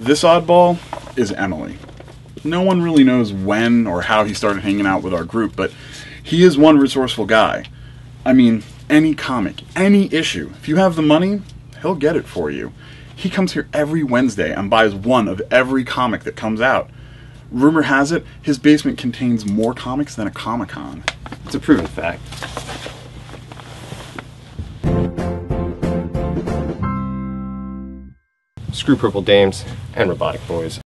This oddball is Emily. No one really knows when or how he started hanging out with our group, but he is one resourceful guy. I mean, any comic, any issue, if you have the money, he'll get it for you. He comes here every Wednesday and buys one of every comic that comes out. Rumor has it, his basement contains more comics than a Comic Con. It's a proven fact. Screw Purple Dames and Robotic Boys.